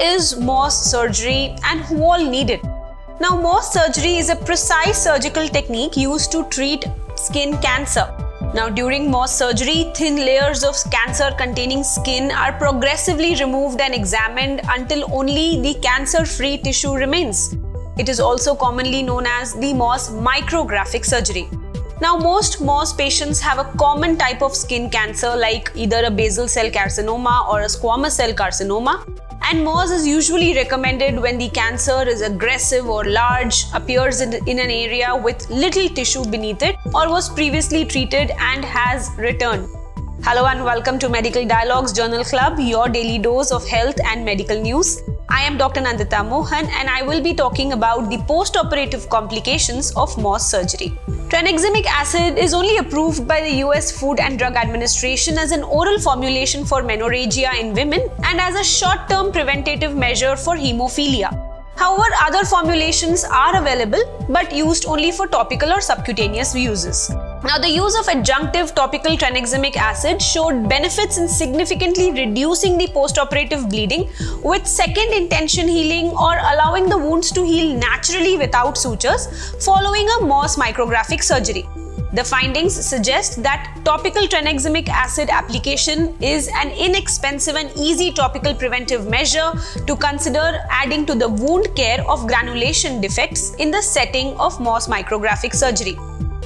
is Mohs surgery and who all need it? Now, Mohs surgery is a precise surgical technique used to treat skin cancer. Now, during Mohs surgery, thin layers of cancer containing skin are progressively removed and examined until only the cancer free tissue remains. It is also commonly known as the Mohs micrographic surgery. Now, most Mohs patients have a common type of skin cancer like either a basal cell carcinoma or a squamous cell carcinoma. And Mohs is usually recommended when the cancer is aggressive or large, appears in, in an area with little tissue beneath it, or was previously treated and has returned. Hello and welcome to Medical Dialogues Journal Club, your daily dose of health and medical news. I am Dr. Nandita Mohan and I will be talking about the post-operative complications of Mohs surgery. Tranexamic acid is only approved by the US Food and Drug Administration as an oral formulation for menorrhagia in women and as a short-term preventative measure for hemophilia. However, other formulations are available but used only for topical or subcutaneous uses. Now, the use of adjunctive topical tranexamic acid showed benefits in significantly reducing the postoperative bleeding with second intention healing or allowing the wounds to heal naturally without sutures following a Mohs micrographic surgery. The findings suggest that topical tranexamic acid application is an inexpensive and easy topical preventive measure to consider adding to the wound care of granulation defects in the setting of Mohs micrographic surgery.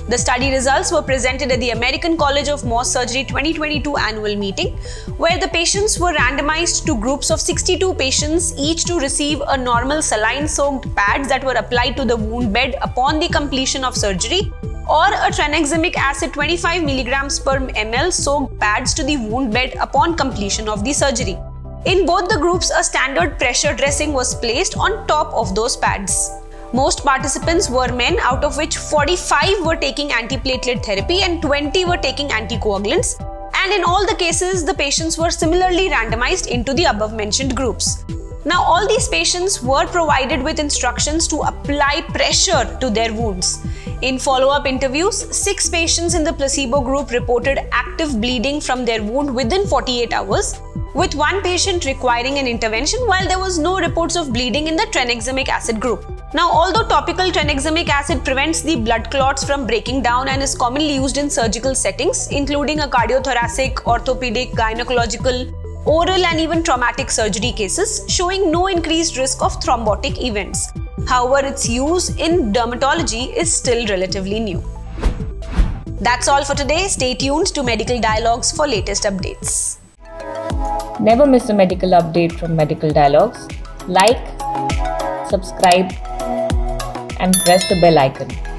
The study results were presented at the American College of Mohs Surgery 2022 annual meeting, where the patients were randomized to groups of 62 patients, each to receive a normal saline soaked pads that were applied to the wound bed upon the completion of surgery or a tranexamic acid 25 mg per ml soaked pads to the wound bed upon completion of the surgery. In both the groups, a standard pressure dressing was placed on top of those pads. Most participants were men, out of which 45 were taking antiplatelet therapy and 20 were taking anticoagulants. And in all the cases, the patients were similarly randomized into the above mentioned groups. Now, all these patients were provided with instructions to apply pressure to their wounds. In follow up interviews, six patients in the placebo group reported active bleeding from their wound within 48 hours, with one patient requiring an intervention while there was no reports of bleeding in the tranexamic acid group. Now, although topical tranexamic acid prevents the blood clots from breaking down and is commonly used in surgical settings, including a cardiothoracic, orthopedic, gynecological, oral, and even traumatic surgery cases, showing no increased risk of thrombotic events. However, its use in dermatology is still relatively new. That's all for today. Stay tuned to Medical Dialogues for latest updates. Never miss a medical update from Medical Dialogues. Like, subscribe, and press the bell icon.